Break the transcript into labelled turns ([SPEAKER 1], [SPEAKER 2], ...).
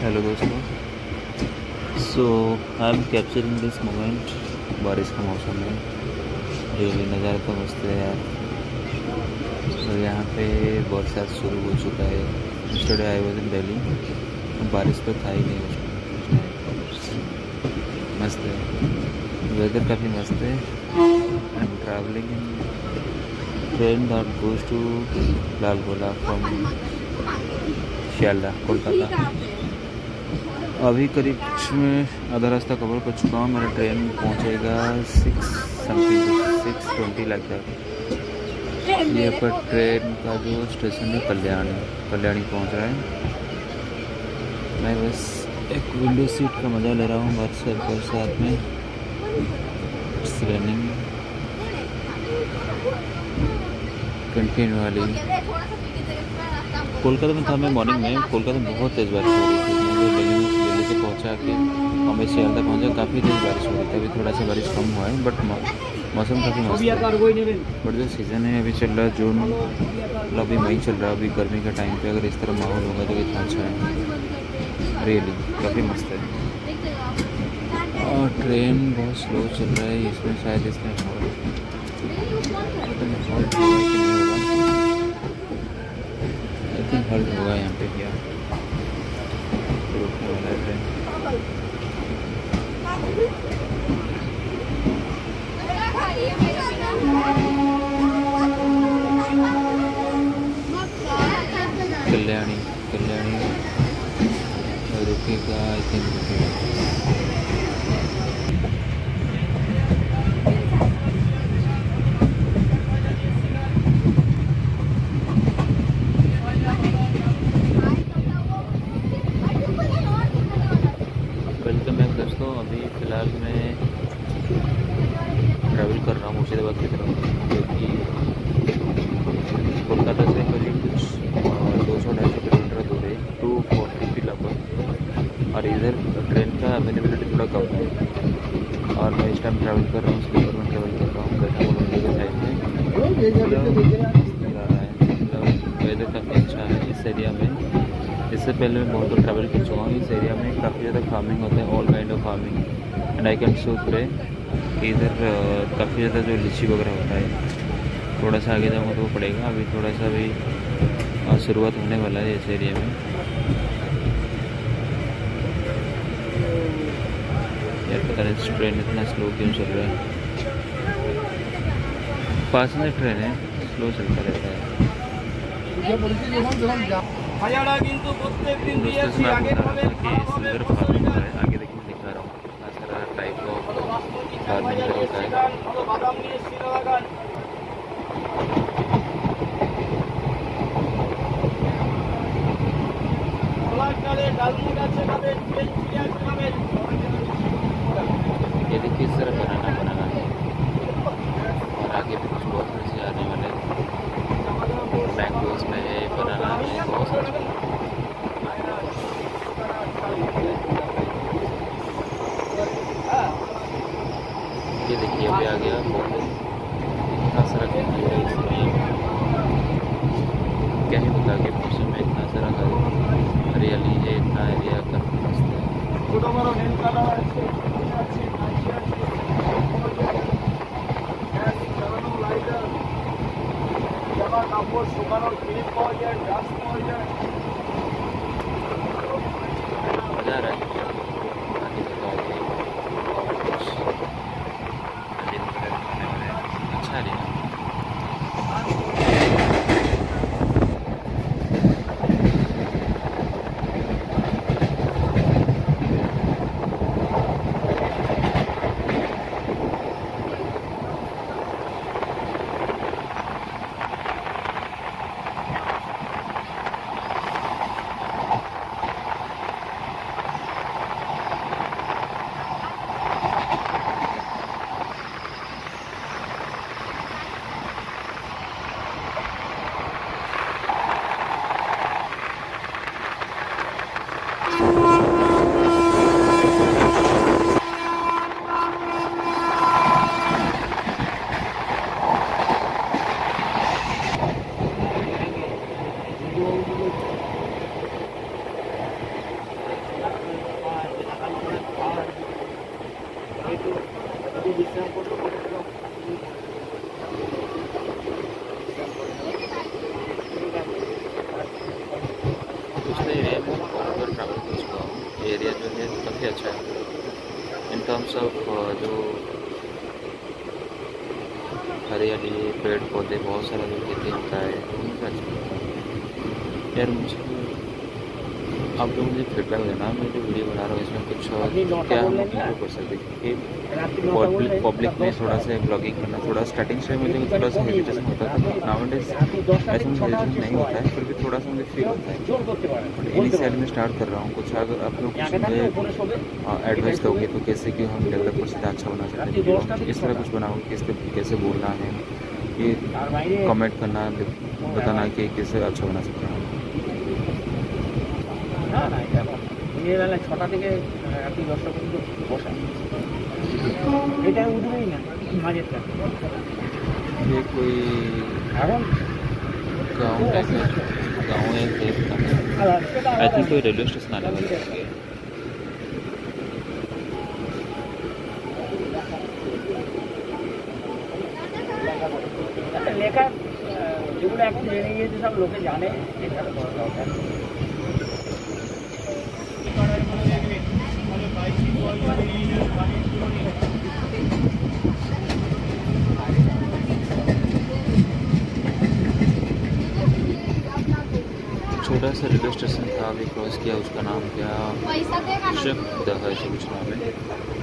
[SPEAKER 1] Hello दोस्तों। So I am capturing this moment बारिश का मौसम है। रियली नज़ारा तो मस्त है यार। तो यहाँ पे बरसात शुरू हो चुका है। स्टडे आई वॉज़ इन दिल्ली बारिश तो था ही नहीं। मस्त है। वेदर काफ़ी मस्त है। I am travelling in train that goes to Lalgola from Sealdah Kolkata अभी करीब में आधा रास्ता कवर कर चुका हूँ, मेरा ट्रेन पहुँचेगा six something six twenty like that ये पर ट्रेन का जो स्टेशन है, कल्याणी कल्याणी पहुँच रहा है। मैं बस एक विंडो सीट का मज़ा ले रहा हूँ बरसात बरसात में रनिंग कंटिन्यू वाली। कोलकाता में था मैं मॉर्निंग में, कोलकाता में बहुत तेज़ बारिश हो रही थी। मैं दिल्ली दिल्ली से पहुँचा के हमें शियालदा पहुँचा काफ़ी तेज़ बारिश हो रही थी अभी थोड़ा सा बारिश कम हुआ है बट मौसम काफ़ी मस्त है बट जो सीज़न है अभी चल रहा है जून मतलब अभी मई चल रहा है अभी गर्मी का टाइम पे अगर इस तरह माहौल होगा तो कितना अच्छा है रियली काफ़ी मस्त है और ट्रेन बहुत स्लो चल रहा है इसमें शायद इसमें हॉल्ट आई थिंक हॉल्ट होगा यहाँ पे क्या रुकने वाला है ट्रेन कल्याणी कल्याणी रुकेगा आई थिंक वेलकम बैक दोस्तों अभी फ़िलहाल मैं ट्रैवल कर रहा हूँ मुर्शिदाबाद की तरफ़ जो कि कोलकाता से करीब कुछ दो सौ ढाई सौ किलोमीटर दूर है टू फोर्टी की लगभग और इधर ट्रेन का अवेलेबिलिटी थोड़ा कम है। और मैं इस टाइम ट्रैवल कर रहा हूँ स्लीपर में ट्रैवल कर रहा हूँ बैठा हूँ के साइड में। वेदर काफ़ी अच्छा है, इस एरिया में। इससे पहले मैं बहुत ट्रैवल कर चुका हूँ। इस एरिया में काफ़ी ज़्यादा फ़ार्मिंग होता है all kind of farming and I can show today इधर काफ़ी ज़्यादा जो लीची वगैरह होता है, थोड़ा सा आगे जाऊँगा तो वो पड़ेगा। अभी थोड़ा सा अभी शुरुआत होने वाला है इस एरिया में। यार, पता नहीं ट्रेन इतना स्लो क्यों चल रहा है? पासेंजर ट्रेन है स्लो चलता रहता है। आगे देखिए, दिखा रहा हूँ। टाइप होता है। for your trust. एरिया जो है काफ़ी अच्छा है। इन टर्म्स ऑफ़ जो हरियाली, पेड़ पौधे, बहुत सारा जो खेती होता है, उनका अच्छा यार मुझे आप लोग मुझे फीडबैक देना मैं जो वीडियो बना रहा हूँ
[SPEAKER 2] तो और
[SPEAKER 1] क्या हम इम्प्रूव कर सकते हैं पब्लिक में थोड़ा सा ब्लॉगिंग करना थोड़ा स्टार्टिंग से मुझे थोड़ा सा हेजिटेशन होता था नाउ
[SPEAKER 2] एंड
[SPEAKER 1] ऐसा मुझे हेजिटेशन नहीं होता है फिर भी थोड़ा सा मुझे फील होता है। इनिशियल में स्टार्ट कर रहा हूँ कुछ अगर आप लोग कुछ मुझे एडवाइस हाँ, दोगे तो कैसे कि हम डेवलप कर सकते अच्छा बना सकते हैं किस तरह कुछ बनाऊँ किस कैसे बोलना है ये कमेंट करना बताना कि कैसे अच्छा बना सकते हैं ये वाला छोटा देखे
[SPEAKER 2] না না এটা এখন দিনের বেলায় ছটা থেকে আহ, রাত্রি দশটা পর্যন্ত বসা এটা উঠবেই না মাঝেরটা
[SPEAKER 1] ये कोई
[SPEAKER 2] এখন
[SPEAKER 1] गाँव टाइप में गाँव है खेत का
[SPEAKER 2] আলাদা, সেটা
[SPEAKER 1] आई थिंक
[SPEAKER 2] আলাদা।
[SPEAKER 1] कोई रेलवे स्टेशन आने वाला है
[SPEAKER 2] একটা লেখা আহ, যেগুলো এখন জেনে গিয়েছে সব লোকে জানে এটা করা দরকার
[SPEAKER 1] छोटा सा रेलवे स्टेशन था अभी क्रॉस किया उसका नाम क्या? शिफ्ट है कुछ नाम है।